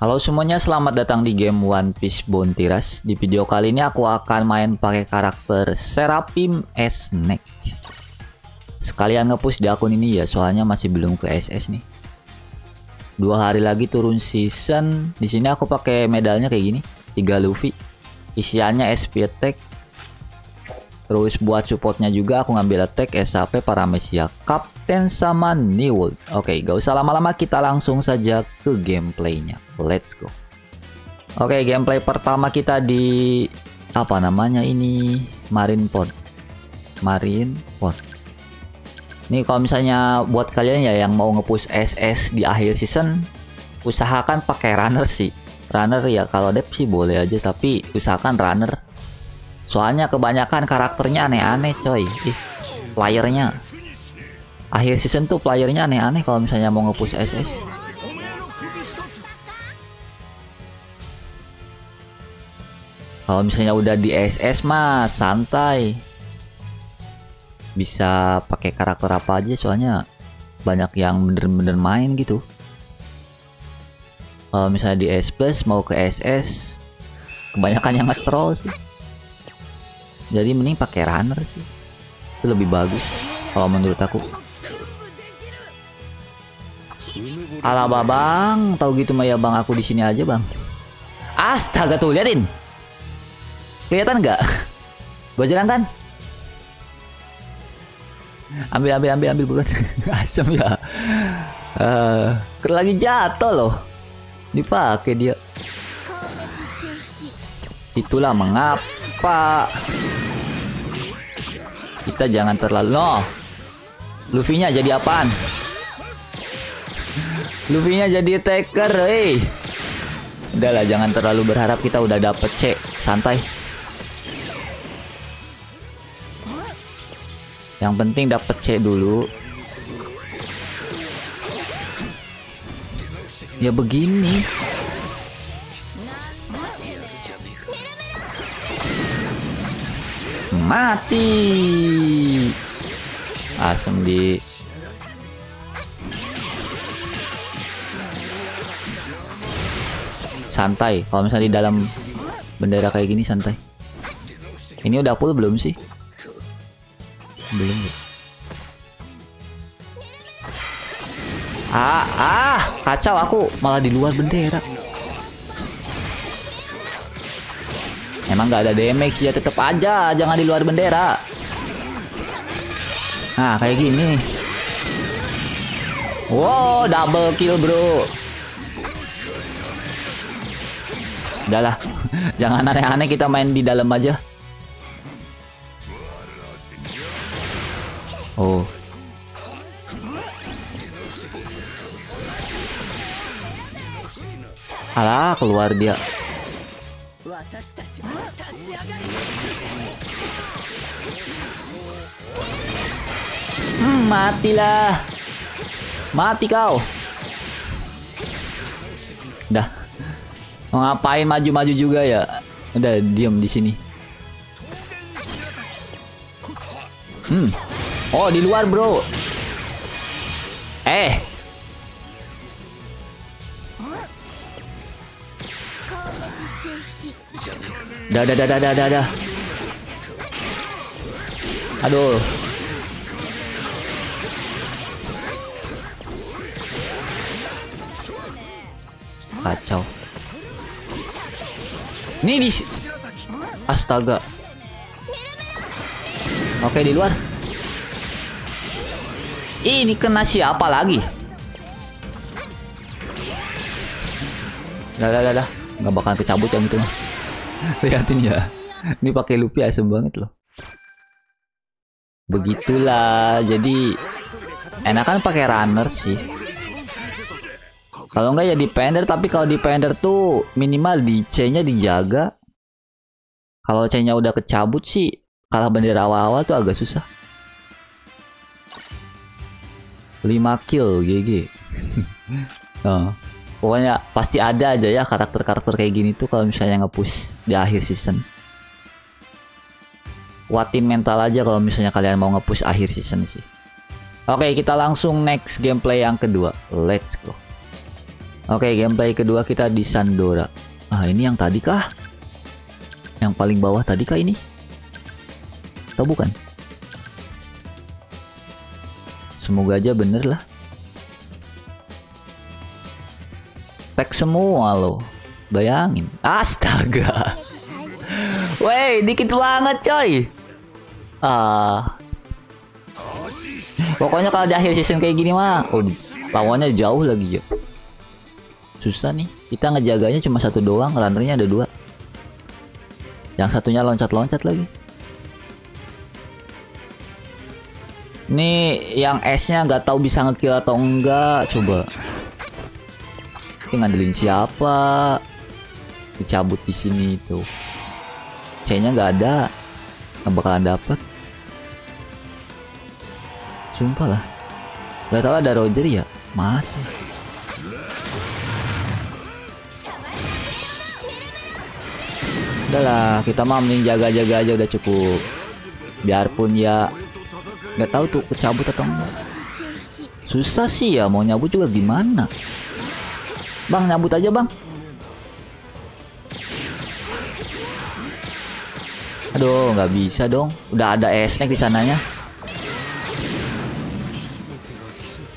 Halo semuanya, selamat datang di game One Piece Bounty Rush. Di video kali ini aku akan main pakai karakter Seraphim Snake. Sekalian ngepush di akun ini ya, soalnya masih belum ke SS nih. Dua hari lagi turun season. Di sini aku pakai medalnya kayak gini, 3 Luffy. Isiannya SP Attack. Terus buat supportnya juga aku ngambil attack SAP Paramecia Captain sama New World. Oke, gak usah lama-lama kita langsung saja ke gameplaynya. Let's go. Oke, gameplay pertama kita di apa namanya ini Marineford. Marineford. Nih kalau misalnya buat kalian ya yang mau ngepush SS di akhir season, usahakan pakai runner sih. Runner ya kalau dep sih boleh aja tapi usahakan runner. Soalnya kebanyakan karakternya aneh-aneh coy. Ih, playernya. Akhir season tuh playernya aneh-aneh kalau misalnya mau ngepush SS. Kalau misalnya udah di SS mah santai. Bisa pakai karakter apa aja soalnya banyak yang bener-bener main gitu. Kalau misalnya di S Plus mau ke SS kebanyakan yang nge-troll sih. Jadi mending pakai runner sih. Itu lebih bagus kalau menurut aku. Ala babang, tahu gitu mah ya bang aku di sini aja bang. Astaga tuh liatin. Kelihatan nggak? Bajaran kan? Ambil ambil ambil ambil bukan. Asam ya. Uh, lagi jatuh loh. Dipakai dia. Itulah mengapa kita jangan terlalu no. Luffy-nya jadi apaan? Luffy-nya jadi taker, hei. Udahlah jangan terlalu berharap kita udah dapet C, santai. Yang penting dapet C dulu. Ya begini. Mati. Asem di santai. Kalau misalnya di dalam bendera kayak gini santai. Ini udah full belum sih? Belum ya. Ah, ah, kacau aku malah di luar bendera. Emang nggak ada damage ya tetep aja jangan di luar bendera. Nah kayak gini. Wow double kill bro. Udahlah jangan aneh-aneh kita main di dalam aja. Oh. Alah keluar dia. Matilah. Mati kau. Dah. Mau ngapain maju-maju juga ya? Udah diam di sini. Hmm. Oh, di luar, Bro. Eh. Dah, dah, dah, dah, dah, dah. Aduh. Kacau. Nih di Astaga. Oke, di luar. Ini kena siapa lagi? Dah, dah, dah, dah. Nggak bakalan kecabut yang itu mah. Lihatin ya. Ini pakai Luffy asem banget loh. Begitulah. Jadi enakan pakai runner sih. Kalau enggak ya defender, tapi kalau defender tuh minimal di C-nya dijaga. Kalau C-nya udah kecabut sih, kalah bendera awal-awal tuh agak susah. 5 kill GG. oh. Pokoknya pasti ada aja ya karakter-karakter kayak gini tuh kalau misalnya nge-push di akhir season. Kuatin mental aja kalau misalnya kalian mau nge-push akhir season sih. Oke, kita langsung next gameplay yang kedua. Let's go. Oke, gameplay kedua kita di Sandora. Ah, ini yang tadi kah? Yang paling bawah tadi kah ini? Atau bukan? Semoga aja bener lah. Pack semua loh. Bayangin. Astaga. Woi, dikit banget coy. Ah. Pokoknya kalau di akhir season kayak gini mah, oh, lawannya jauh lagi ya. Susah nih. Kita ngejaganya cuma satu doang, runnernya ada dua. Yang satunya loncat-loncat lagi. Nih yang S-nya nggak tahu bisa ngekill atau enggak, coba. Ini ngandelin siapa? Dicabut di sini tuh. C-nya nggak ada. Nggak bakalan dapet. Sumpah lah. Udah tau ada Roger ya? Masih. Udahlah, kita mah mending jaga-jaga aja udah cukup. Biarpun ya nggak tahu tuh kecabut atau enggak. Susah sih ya mau nyabut juga gimana? Bang nyabut aja bang. Aduh nggak bisa dong. Udah ada esnek di sananya.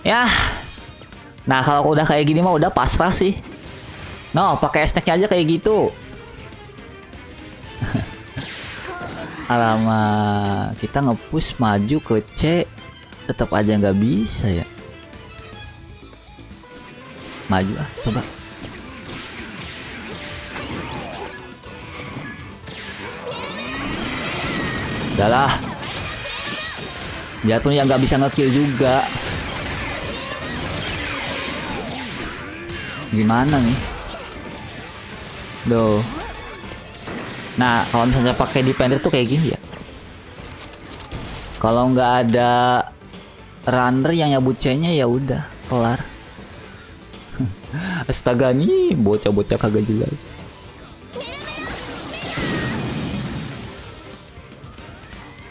Ya. Nah kalau udah kayak gini mah udah pasrah sih. No pakai esneknya aja kayak gitu. Alamak, kita ngepush maju ke C tetap aja nggak bisa ya. Maju ah, coba. Udahlah. Biarpun yang nggak bisa ngekill juga. Gimana nih? Duh. Nah, kalau misalnya pakai defender tuh kayak gini ya. Kalau nggak ada runner yang nyabut C-nya ya udah kelar. Astaga nih, bocah-bocah kagak jelas.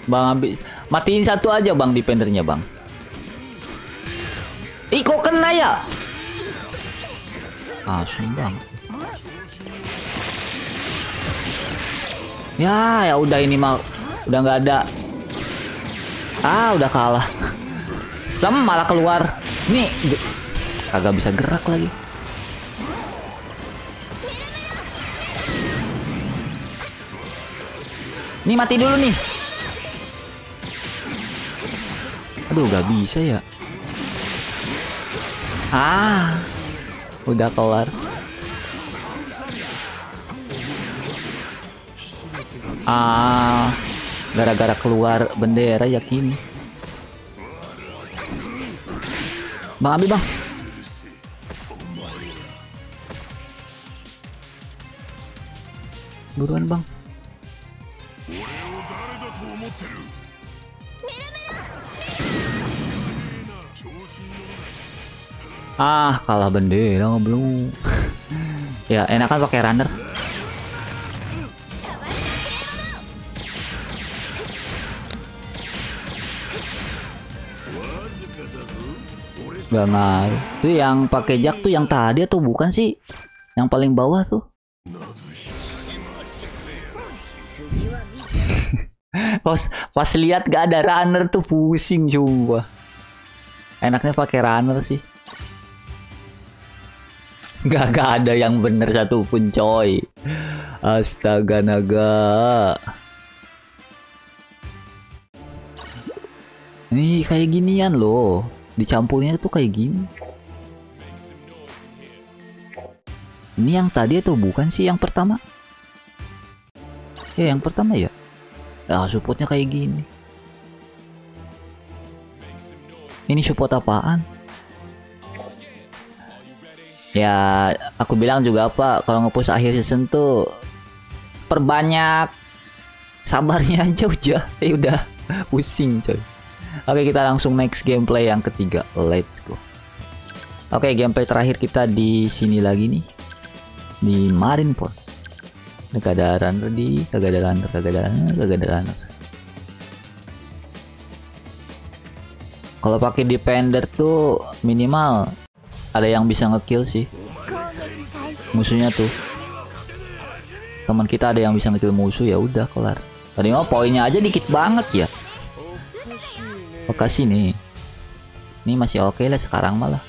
Bang ambil matiin satu aja bang defendernya bang. Ih kok kena ya? Ah, bang. Ya, ya udah ini mah udah nggak ada. Ah, udah kalah. Sem malah keluar. Nih, agak bisa gerak lagi. Nih mati dulu nih. Aduh, gak bisa ya. Ah, udah kelar. Ah, gara-gara keluar bendera yakin. Bang ambil bang. Buruan bang. Ah, kalah bendera belum. ya, enakan pakai runner. Gak ngaruh. Tuh yang pakai jack tuh yang tadi atau bukan sih? Yang paling bawah tuh. pas pas lihat gak ada runner tuh pusing coba. Enaknya pakai runner sih. Gak, gak ada yang bener satu pun coy. Astaga naga. Ini kayak ginian loh dicampurnya tuh kayak gini. Ini yang tadi atau bukan sih yang pertama? Ya yang pertama ya. Ah supportnya kayak gini. Ini support apaan? Ya aku bilang juga apa kalau ngepush akhir season tuh perbanyak sabarnya aja udah. Ya udah pusing coy Oke kita langsung next gameplay yang ketiga. Let's go. Oke gameplay terakhir kita di sini lagi nih di Marineport. Ini kagak ada runner di, kagak ada runner, kagak ada runner, kagak ada runner. Kalau pakai defender tuh minimal ada yang bisa ngekill sih. musuhnya tuh teman kita ada yang bisa ngekill musuh ya udah kelar tadi poinnya aja dikit banget ya Makasih nih. Ini masih oke okay lah sekarang malah.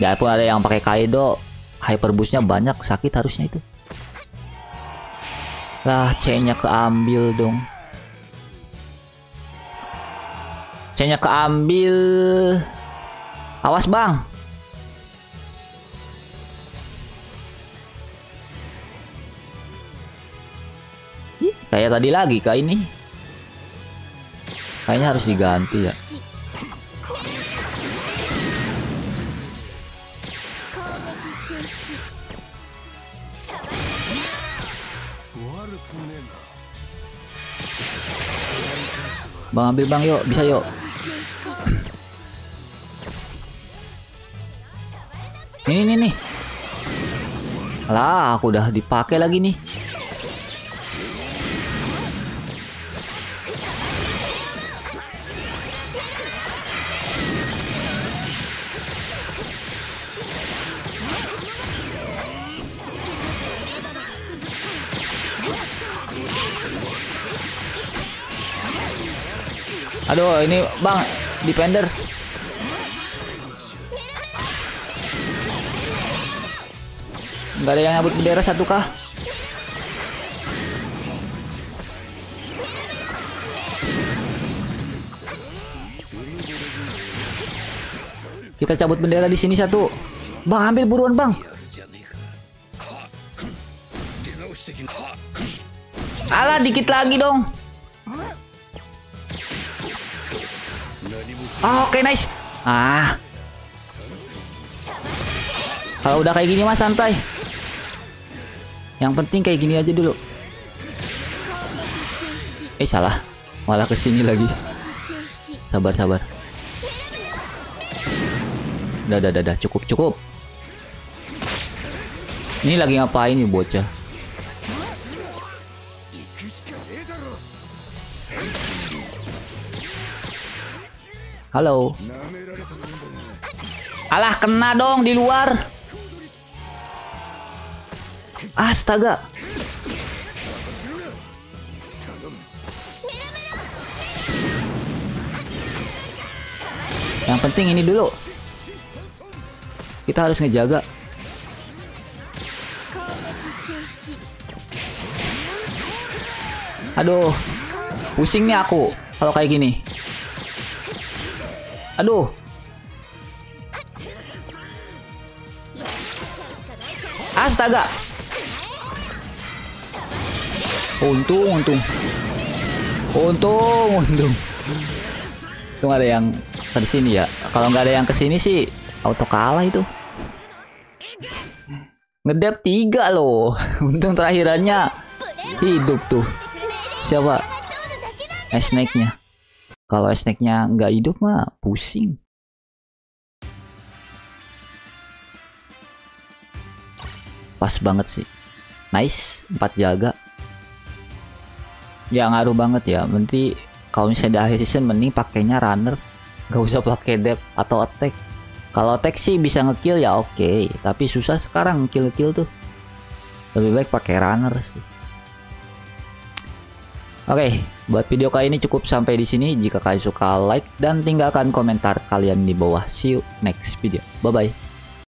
Biarpun ada yang pakai Kaido. Hyper boostnya banyak sakit harusnya itu. Lah C nya keambil dong. C nya keambil. Awas bang. Kayak tadi lagi kak ini kayaknya harus diganti ya Bang ambil bang yuk, bisa yuk. Ini nih nih. Lah, aku udah dipakai lagi nih. Aduh, ini Bang, defender. Enggak ada yang nyabut bendera satu kah? Kita cabut bendera di sini satu. Bang, ambil buruan, Bang. Alah, dikit lagi dong. Oh, Oke, okay, nice. Ah. Kalau udah kayak gini mah santai. Yang penting kayak gini aja dulu. Eh salah, malah ke sini lagi. Sabar sabar. Dah dah dah, dah. cukup cukup. Ini lagi ngapain nih bocah? Halo. Alah kena dong di luar. Astaga. Yang penting ini dulu. Kita harus ngejaga. Aduh. Pusing nih aku kalau kayak gini. Aduh. Astaga. Untung, untung. Untung, untung. Untung ada yang ke sini ya. Kalau nggak ada yang ke sini sih auto kalah itu. Ngedep tiga loh. Untung terakhirannya hidup tuh. Siapa? Snake-nya. Kalau snacknya nggak hidup mah pusing. Pas banget sih. Nice, 4 jaga. Ya ngaruh banget ya. Berarti kalau misalnya di akhir season mending pakainya runner. Gak usah pakai depth atau attack. Kalau attack sih bisa ngekill ya oke, okay. tapi susah sekarang ngekill-kill tuh. Lebih baik pakai runner sih. Oke, buat video kali ini cukup sampai di sini. Jika kalian suka like dan tinggalkan komentar kalian di bawah. See you next video. Bye bye.